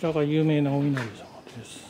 こちらが有名なお稲荷様です。